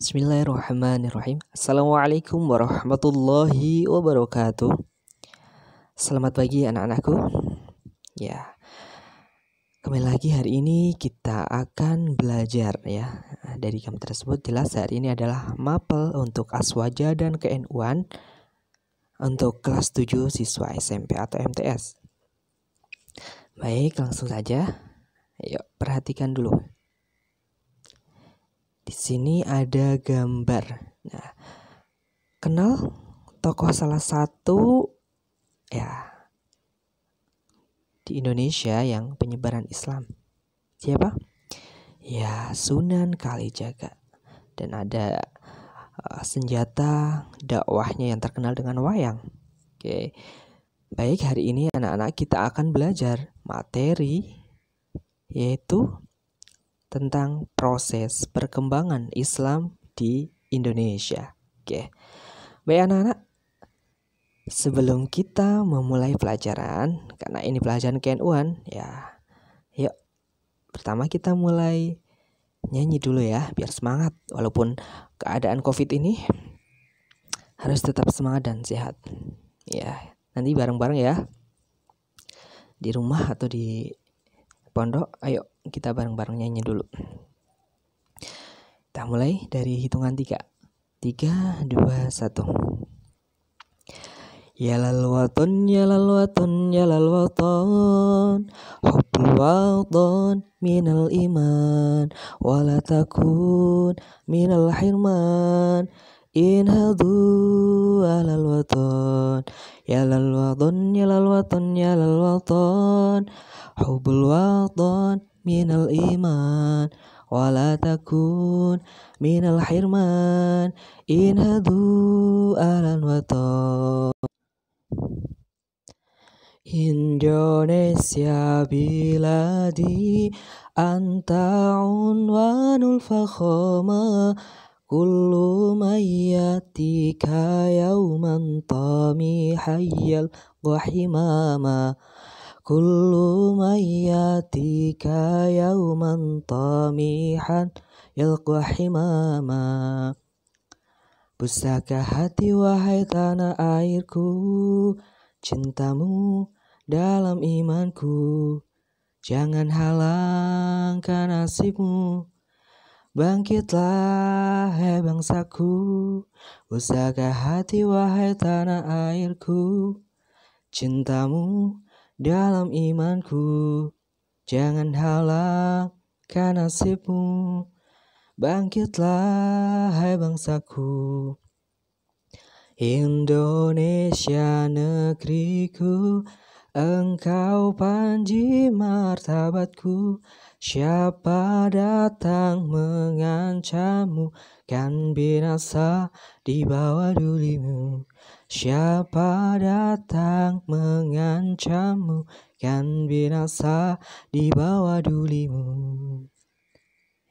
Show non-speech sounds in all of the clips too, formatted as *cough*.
Bismillahirrahmanirrahim. Assalamualaikum warahmatullahi wabarakatuh. Selamat pagi anak-anakku. Ya. Kembali lagi hari ini kita akan belajar ya. Dari kami tersebut jelas hari ini adalah mapel untuk aswaja dan KNU-an untuk kelas 7 siswa SMP atau MTS. Baik, langsung saja. Yuk, perhatikan dulu. Di sini ada gambar. Nah, kenal tokoh salah satu ya di Indonesia yang penyebaran Islam. Siapa? Ya, Sunan Kalijaga. Dan ada uh, senjata dakwahnya yang terkenal dengan wayang. Oke. Baik, hari ini anak-anak kita akan belajar materi yaitu tentang proses perkembangan Islam di Indonesia. Oke. Baik anak-anak, sebelum kita memulai pelajaran, karena ini pelajaran KNU-an, ya. Yuk. Pertama kita mulai nyanyi dulu ya, biar semangat walaupun keadaan Covid ini harus tetap semangat dan sehat. Ya, nanti bareng-bareng ya. Di rumah atau di pondok, ayo kita bareng-bareng nyanyi dulu. Kita mulai dari hitungan tiga. Tiga, dua, satu. Ya lal waton, ya waton, ya waton Hubbul waton minal iman Wala takun minal hirman In hadu alal waton Ya lal waton, ya lal waton, ya lal waton Hubbul waton minal iman wala takun minal hirman in hadu alan waton Indonesia biladi anta unwanul fakhama kullu mayyatika yauman tamihayyal kullu mayyatika yauman tamihan yalqa himama. Pusaka hati wahai tanah airku Cintamu dalam imanku. Jangan halangkan nasibmu Bangkitlah hai bangsaku. Pusaka hati wahai tanah airku Cintamu dalam imanku. Jangan halangkan nasibmu. Bangkitlah hai bangsaku. Indonesia negeriku Engkau panji martabatku Siapa datang mengancammu? Kan binasa di bawah dulimu. Siapa datang mengancammu? Kan binasa di bawah dulimu.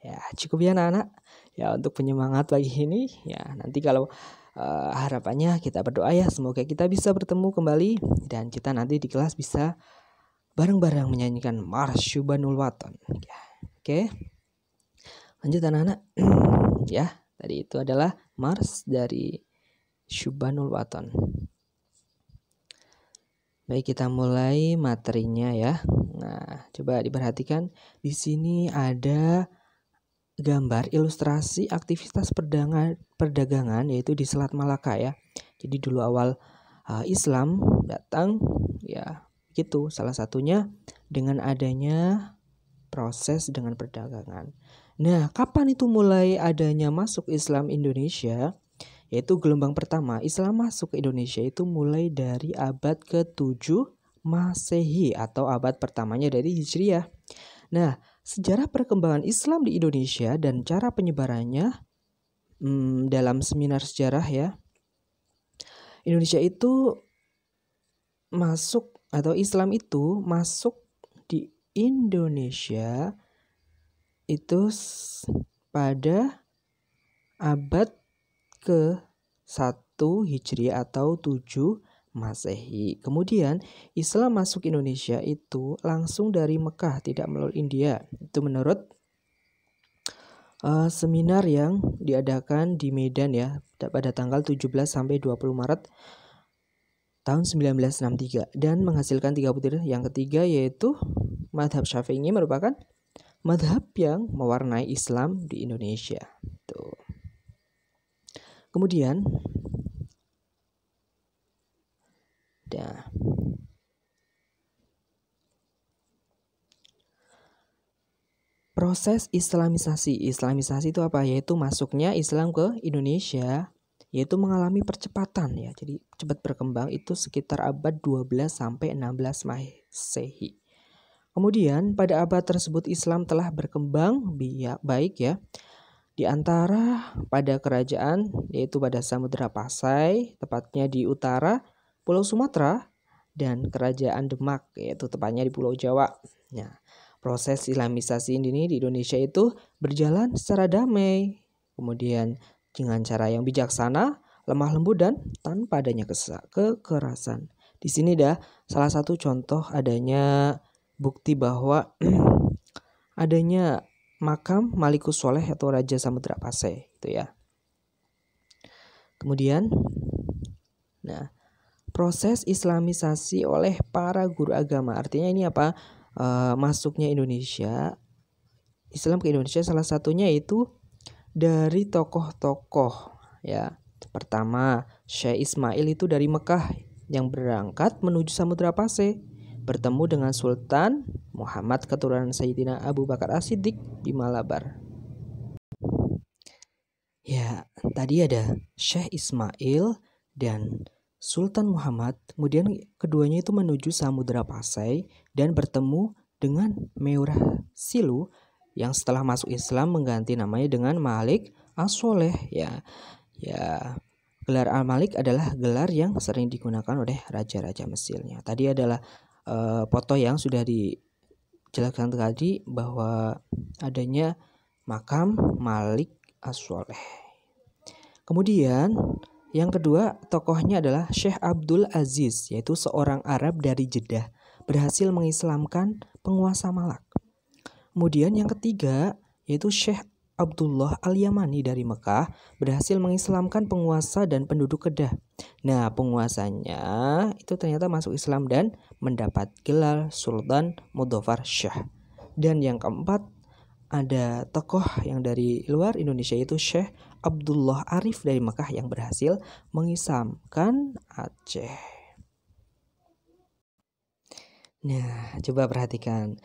Ya cukup ya anak-anak Ya untuk penyemangat pagi ini Ya nanti kalau uh, harapannya kita berdoa ya. Semoga kita bisa bertemu kembali Dan kita nanti di kelas bisa Bareng-bareng menyanyikan Mars Syubanul Waton ya. Oke Lanjut anak-anak *clears throat* Ya tadi itu adalah Mars dari Syubanul Waton. Baik, kita mulai materinya ya. Nah, coba diperhatikan di sini ada gambar ilustrasi aktivitas perdagangan, perdagangan yaitu di Selat Malaka ya. Jadi dulu awal uh, Islam datang ya gitu salah satunya dengan adanya proses dengan perdagangan. Nah, kapan itu mulai adanya masuk Islam Indonesia? yaitu gelombang pertama Islam masuk ke Indonesia itu mulai dari abad ke-7 Masehi atau abad pertamanya dari Hijriah. Nah, sejarah perkembangan Islam di Indonesia dan cara penyebarannya hmm, dalam seminar sejarah ya. Indonesia itu masuk atau Islam itu masuk di Indonesia itu pada abad ke 1 Hijriah atau 7 Masehi. Kemudian Islam masuk Indonesia itu langsung dari Mekah, tidak melalui India. Itu menurut uh, seminar yang diadakan di Medan ya pada tanggal 17 sampai 20 Maret tahun 1963 dan menghasilkan tiga butir. Yang ketiga yaitu madhab Syafi'i ini merupakan madhab yang mewarnai Islam di Indonesia. Tuh. Kemudian, nah, proses islamisasi. Islamisasi itu apa? Yaitu masuknya Islam ke Indonesia yaitu mengalami percepatan ya. Jadi cepat berkembang itu sekitar abad 12 sampai 16 Masehi. Kemudian pada abad tersebut Islam telah berkembang baik ya. Di antara pada kerajaan yaitu pada Samudra Pasai, tepatnya di utara Pulau Sumatera dan kerajaan Demak yaitu tepatnya di Pulau Jawa. Nah, proses islamisasi ini di Indonesia itu berjalan secara damai. Kemudian dengan cara yang bijaksana, lemah lembut dan tanpa adanya kekerasan. Di sini dah salah satu contoh adanya bukti bahwa *clears throat* adanya makam Malikus Soleh atau Raja Samudra Pasai itu ya. Kemudian nah proses islamisasi oleh para guru agama artinya ini apa e, masuknya Indonesia Islam ke Indonesia salah satunya itu dari tokoh-tokoh ya pertama Syekh Ismail itu dari Mekah yang berangkat menuju Samudra Pasai bertemu dengan Sultan Muhammad keturunan Sayyidina Abu Bakar As-Siddiq di Malabar. Ya, tadi ada Syekh Ismail dan Sultan Muhammad, kemudian keduanya itu menuju Samudra Pasai dan bertemu dengan Meurah Silu yang setelah masuk Islam mengganti namanya dengan Malik As-Soleh ya. Ya, gelar Al-Malik adalah gelar yang sering digunakan oleh raja-raja Mesirnya. Tadi adalah uh, foto yang sudah dijelaskan tadi bahwa adanya makam Malik As-Soleh. Kemudian yang kedua tokohnya adalah Syekh Abdul Aziz yaitu seorang Arab dari Jeddah berhasil mengislamkan penguasa Malak. Kemudian yang ketiga yaitu Syekh Abdullah Al-Yamani dari Mekah berhasil mengislamkan penguasa dan penduduk Kedah. Nah, penguasanya itu ternyata masuk Islam dan mendapat gelar Sultan Mudofar Shah. Dan yang keempat ada tokoh yang dari luar Indonesia itu Syekh Abdullah Arif dari Mekah yang berhasil mengislamkan Aceh. Nah, coba perhatikan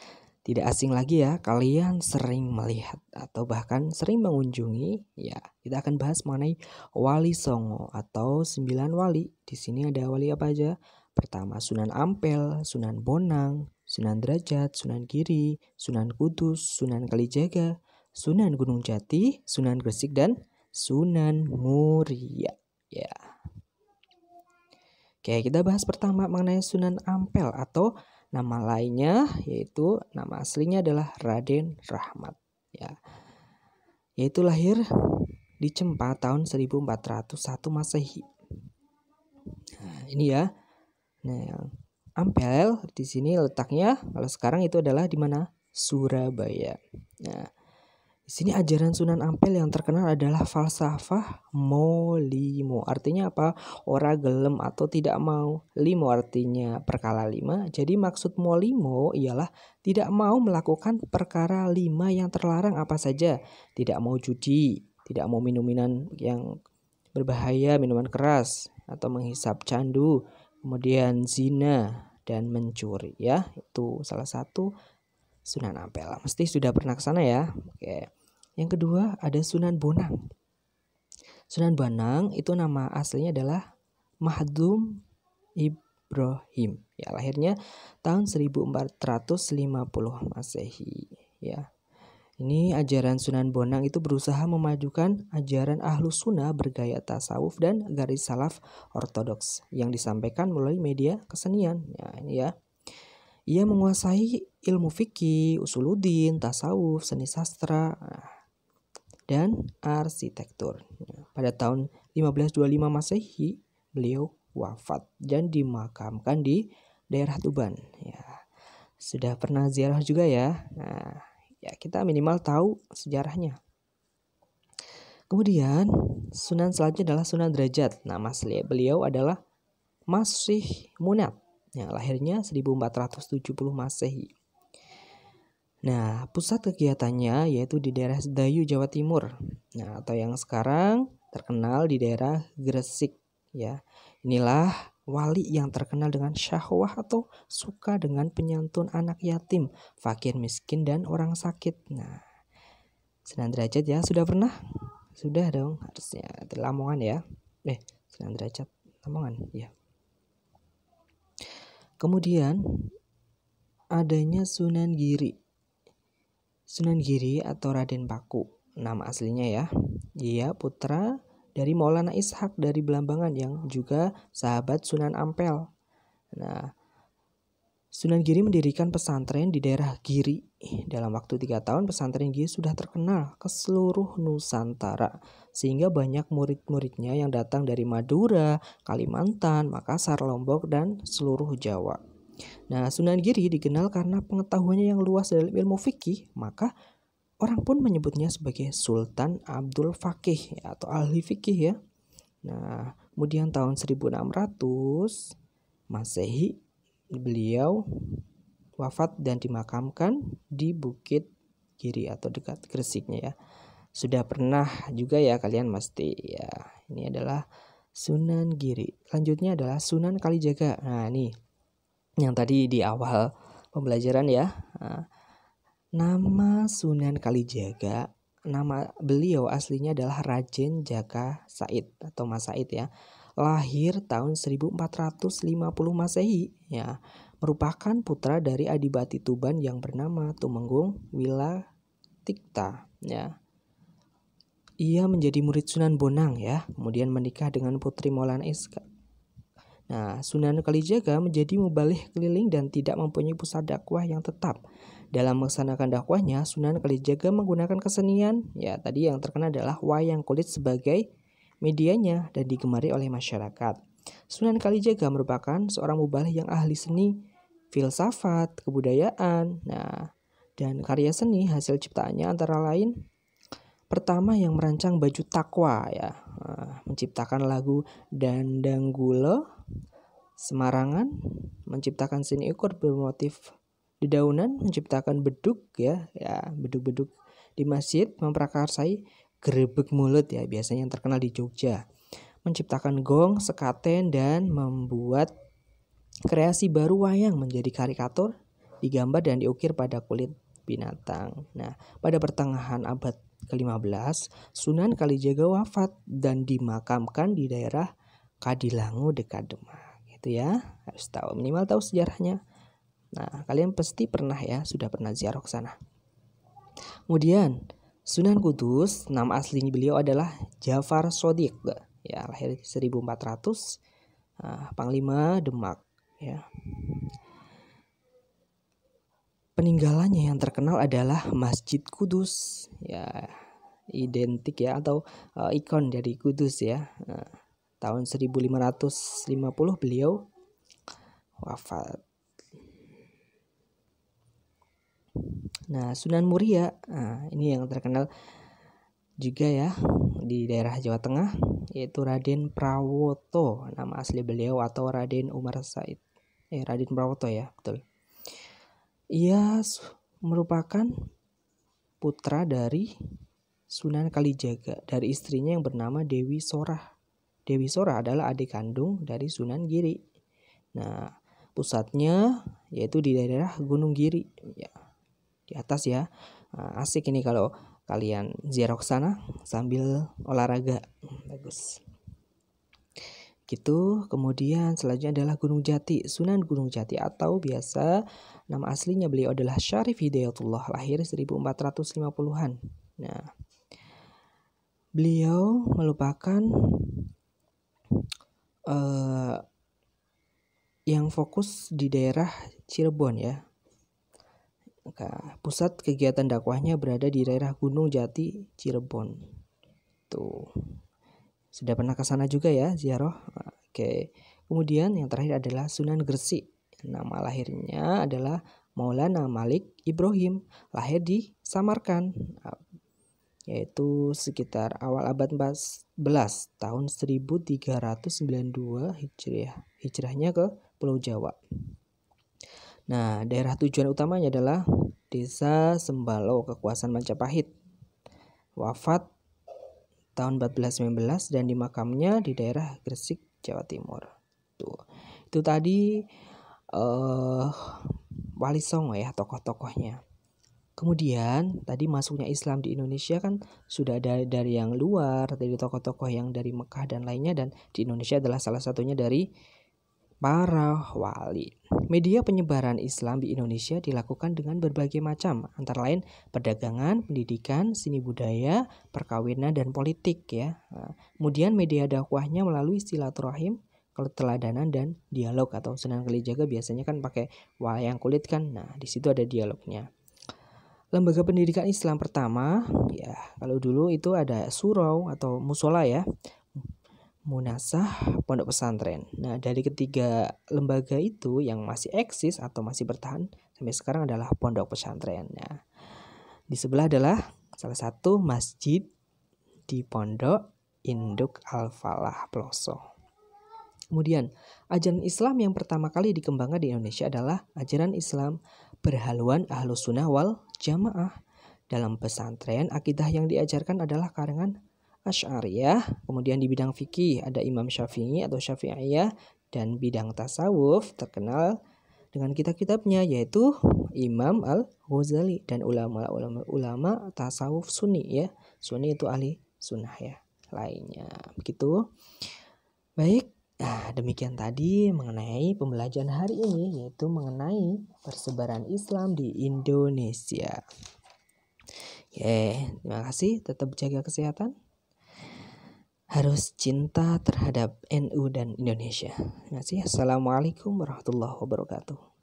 tidak asing lagi ya, kalian sering melihat atau bahkan sering mengunjungi, ya kita akan bahas mengenai wali songo atau sembilan wali. Di sini ada wali apa aja? Pertama Sunan Ampel, Sunan Bonang, Sunan Derajat, Sunan Giri, Sunan Kudus, Sunan Kalijaga, Sunan Gunung Jati, Sunan Gresik dan Sunan Muria. Ya. Oke, kita bahas pertama mengenai Sunan Ampel atau Nama lainnya yaitu nama aslinya adalah Raden Rahmat ya. Yaitu lahir di Cempa tahun 1401 Masehi. Nah, ini ya. Nah, Ampel di sini letaknya kalau sekarang itu adalah di mana? Surabaya. Nah, di sini ajaran Sunan Ampel yang terkenal adalah falsafah molimo. Artinya apa? Ora gelem atau tidak mau. Limo artinya perkara lima. Jadi maksud molimo ialah tidak mau melakukan perkara lima yang terlarang apa saja. Tidak mau judi, tidak mau minum-minuman yang berbahaya, minuman keras atau menghisap candu, kemudian zina dan mencuri ya. Itu salah satu Sunan Ampel. Mesti sudah pernah ke sana ya. Oke. Yang kedua ada Sunan Bonang. Sunan Bonang itu nama aslinya adalah Mahdum Ibrahim. Ya, lahirnya tahun 1450 Masehi, ya. Ini ajaran Sunan Bonang itu berusaha memajukan ajaran Ahlus Sunnah bergaya tasawuf dan garis salaf ortodoks yang disampaikan melalui media kesenian. Ya, ini ya. Ia menguasai ilmu fikih, usuluddin, tasawuf, seni sastra, dan arsitektur. Pada tahun 1525 Masehi, beliau wafat dan dimakamkan di daerah Tuban. Ya, sudah pernah ziarah juga ya. Nah, ya kita minimal tahu sejarahnya. Kemudian Sunan selanjutnya adalah Sunan Derajat. Nama asli beliau adalah Masih Munat. Ya, lahirnya 1470 Masehi. Nah, pusat kegiatannya yaitu di daerah Sedayu, Jawa Timur. Nah, atau yang sekarang terkenal di daerah Gresik ya. Inilah wali yang terkenal dengan syahwah atau suka dengan penyantun anak yatim, fakir miskin dan orang sakit. Nah, Sunan Derajat ya sudah pernah? Sudah dong, harusnya di Lamongan ya. Eh, Sunan Derajat Lamongan ya. Kemudian adanya Sunan Giri Sunan Giri atau Raden Paku, nama aslinya ya. Dia putra dari Maulana Ishak dari Belambangan yang juga sahabat Sunan Ampel. Nah, Sunan Giri mendirikan pesantren di daerah Giri. Dalam waktu tiga tahun, pesantren Giri sudah terkenal ke seluruh Nusantara. Sehingga banyak murid-muridnya yang datang dari Madura, Kalimantan, Makassar, Lombok, dan seluruh Jawa. Nah, Sunan Giri dikenal karena pengetahuannya yang luas dalam ilmu fikih, maka orang pun menyebutnya sebagai Sultan Abdul Fakih atau ahli fikih ya. Nah, kemudian tahun 1600 Masehi beliau wafat dan dimakamkan di Bukit Giri atau dekat Gresiknya ya. Sudah pernah juga ya kalian mesti ya. Ini adalah Sunan Giri. Selanjutnya adalah Sunan Kalijaga. Nah, ini yang tadi di awal pembelajaran ya. Nah, nama Sunan Kalijaga, nama beliau aslinya adalah Rajen Jaka Said atau Mas Said ya. Lahir tahun 1450 Masehi ya. Merupakan putra dari Adibati Tuban yang bernama Tumenggung Wila Tikta ya. Ia menjadi murid Sunan Bonang ya, kemudian menikah dengan putri Maulana Iska Nah, Sunan Kalijaga menjadi mubalih keliling dan tidak mempunyai pusat dakwah yang tetap. Dalam melaksanakan dakwahnya, Sunan Kalijaga menggunakan kesenian, ya tadi yang terkenal adalah wayang kulit sebagai medianya dan digemari oleh masyarakat. Sunan Kalijaga merupakan seorang mubalih yang ahli seni, filsafat, kebudayaan, nah, dan karya seni hasil ciptaannya antara lain pertama yang merancang baju takwa ya, nah, menciptakan lagu Dandang Gula Semarangan menciptakan seni ekor bermotif dedaunan, menciptakan beduk ya, ya beduk-beduk di masjid, memprakarsai gerebek mulut ya, biasanya yang terkenal di Jogja. Menciptakan gong, sekaten dan membuat kreasi baru wayang menjadi karikatur, digambar dan diukir pada kulit binatang. Nah, pada pertengahan abad ke-15, Sunan Kalijaga wafat dan dimakamkan di daerah Kadilangu dekat Demak gitu ya. Harus tahu minimal tahu sejarahnya. Nah kalian pasti pernah ya sudah pernah ziarah ke sana. Kemudian Sunan Kudus nama aslinya beliau adalah Jafar Sodik ya lahir 1400 nah, Panglima Demak ya peninggalannya yang terkenal adalah Masjid Kudus. Ya identik ya atau uh, ikon dari Kudus ya. Nah, tahun 1550 beliau wafat. Nah, Sunan Muria, nah, ini yang terkenal juga ya di daerah Jawa Tengah yaitu Raden Prawoto. Nama asli beliau atau Raden Umar Said. Eh Raden Prawoto ya betul ia merupakan putra dari Sunan Kalijaga dari istrinya yang bernama Dewi Sorah Dewi Sora adalah adik kandung dari Sunan Giri. Nah, pusatnya yaitu di daerah Gunung Giri ya. Di atas ya. Nah, asik ini kalau kalian ziarah ke sana sambil olahraga. Bagus. Gitu. Kemudian selanjutnya adalah Gunung Jati, Sunan Gunung Jati atau biasa nama aslinya beliau adalah Syarif Hidayatullah lahir 1450-an. Nah, beliau melupakan uh, yang fokus di daerah Cirebon ya. Pusat kegiatan dakwahnya berada di daerah Gunung Jati, Cirebon. Tuh. Sudah pernah ke sana juga ya, ziarah. Oke. Kemudian yang terakhir adalah Sunan Gresik. Nama lahirnya adalah Maulana Malik Ibrahim, lahir di Samarkand. yaitu sekitar awal abad 14 tahun 1392 Hijriah. Hijrahnya ke Pulau Jawa. Nah, daerah tujuan utamanya adalah Desa Sembalo, kekuasaan Majapahit. Wafat tahun 1419 dan dimakamnya di daerah Gresik, Jawa Timur. Tuh. Itu tadi uh, Wali Songo ya tokoh-tokohnya. Kemudian tadi masuknya Islam di Indonesia kan sudah ada dari yang luar, dari tokoh-tokoh yang dari Mekah dan lainnya dan di Indonesia adalah salah satunya dari para wali. Media penyebaran Islam di Indonesia dilakukan dengan berbagai macam, antara lain perdagangan, pendidikan, seni budaya, perkawinan dan politik ya. Nah, kemudian media dakwahnya melalui silaturahim, keteladanan dan dialog atau Sunan Kalijaga biasanya kan pakai wayang kulit kan. Nah, di situ ada dialognya. Lembaga pendidikan Islam pertama, ya kalau dulu itu ada surau atau musola ya, munasah pondok pesantren. Nah dari ketiga lembaga itu yang masih eksis atau masih bertahan sampai sekarang adalah pondok pesantren. Nah, di sebelah adalah salah satu masjid di pondok Induk Al-Falah Ploso. Kemudian, ajaran Islam yang pertama kali dikembangkan di Indonesia adalah ajaran Islam berhaluan ahlus sunnah wal jamaah. Dalam pesantren, akidah yang diajarkan adalah karangan Asy'ariyah, kemudian di bidang fikih ada Imam Syafi'i atau Syafi'iyah dan bidang tasawuf terkenal dengan kitab-kitabnya yaitu Imam Al-Ghazali dan ulama-ulama ulama tasawuf Sunni ya. Sunni itu ahli sunnah ya lainnya. Begitu. Baik, Nah, demikian tadi mengenai pembelajaran hari ini yaitu mengenai persebaran Islam di Indonesia. Ya, terima kasih. Tetap jaga kesehatan. Harus cinta terhadap NU dan Indonesia. Terima kasih. Assalamualaikum warahmatullahi wabarakatuh.